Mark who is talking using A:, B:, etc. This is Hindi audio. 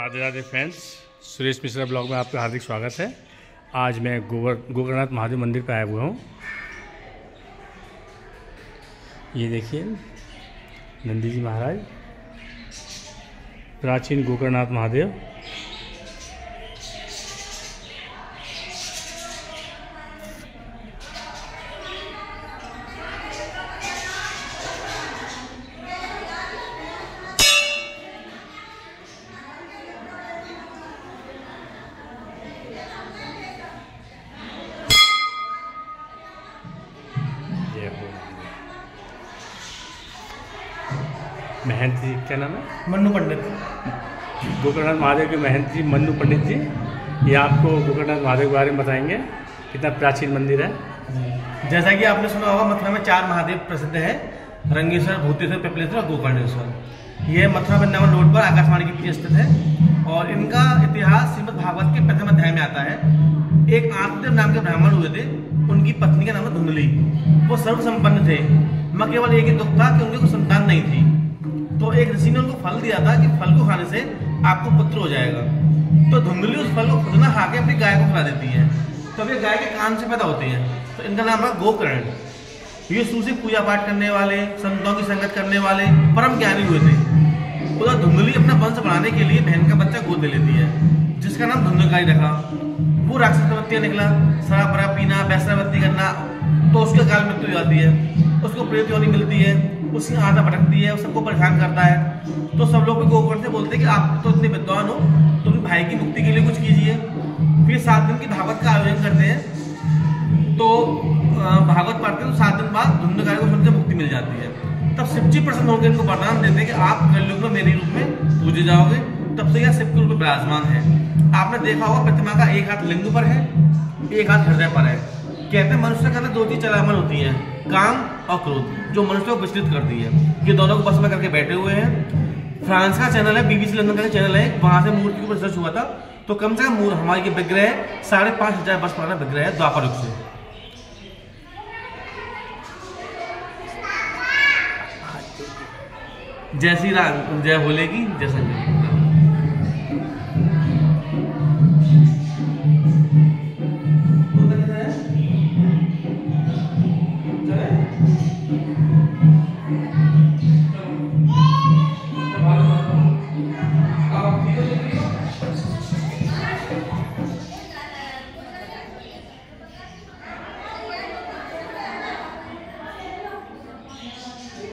A: राधे राधे फ्रेंड्स सुरेश मिश्रा ब्लॉग में आपका हार्दिक स्वागत है। आज मैं गोवर गोकर्णनाथ महादेव मंदिर पर आया हुआ हूँ। ये देखिए, नंदी जी महाराज। प्राचीन गोकर्णनाथ महादेव। महंत जी क्या नाम है?
B: मन्नू पंडित।
A: गोकर्णनाथ महादेव के महंत जी मन्नू पंडित जी ये आपको गोकर्णनाथ महादेव के बारे में बताएँगे कितना प्राचीन मंदिर है।
B: जैसा कि आपने सुना होगा मथुरा में चार महादेव प्रसिद्ध है रंगेश्वर भूतेश्वर पिपलेश्वर और गोकर्णेश्वर। ये मथुरा वृंदावन रोड पर आकाशवाणी के पीछे स्थित है और इनका इतिहास श्रीमद भागवत के प्रथम अध्याय में आता है। एक आत्मदेव नाम के ब्राह्मण हुए थे उनकी पत्नी का नाम है धुंधली। वो सर्व संपन्न थे मैं केवल एक ही दुख था कि उनकी कोई संतान नहीं थी। तो एक ऋषि ने उनको फल दिया था कि फल को खाने से आपको पुत्र हो जाएगा। तो धुंधली उस फल को खुद ना खा के अपनी गाय को खिला देती है। तब ये गाय के कान से पैदा होते हैं। तो इनका नाम है गोकर्ण। ये सूसी पूजा पाठ करने वाले, संतों की संगत करने वाले, परम ज्ञानी हुए थे। उधर धुंधली अपना वंश बढ़ाने के लिए बहन का बच्चा गोद ले लेती है, जिसका नाम धुंधलकारी रखा। वो राक्षस निकला। शराब पीना वैश्रावृत्ति करना तो उसके काल मृत्यु हो जाती है। उसको प्रेत योनि मिलती है, उसकी आधा भटकती है सबको परेशान करता है। तो सब लोग गोकर्ण से बोलते हैं कि आप तो इतने विद्वान हो तो भाई की मुक्ति के लिए कुछ कीजिए। फिर सात दिन की भागवत का आयोजन करते हैं। तो भागवत पढ़ते हैं तो सात दिन बाद धुंधकारी को सुनकर मुक्ति मिल जाती है। तब शिव जी प्रसन्न होकर इनको वरदान देते हैं कि आप कलयुग में मेरे रूप में पूजे जाओगे। तब से यह शिव के रूप में विराजमान है। आपने देखा होगा प्रतिमा का एक हाथ लिंग पर है, एक हाथ हृदय पर है। कहते हैं, मनुष्य के अंदर दो चीज़ चलामन होती हैं, काम और क्रोध, जो मनुष्य को विचलित करती है। ये दोनों को बस में करके बैठे हुए हैं। फ्रांस का चैनल है, बीबीसी लंदन का चैनल है, वहाँ से मूर्ति के ऊपर रिसर्च हुआ था। तो कम से कम मूर, हमारे ये विग्रह साढ़े पाँच हज़ार वर्ष पुराना विग्रह है, द्वापर युग से। जय श्री राम, जय की, जय संजय।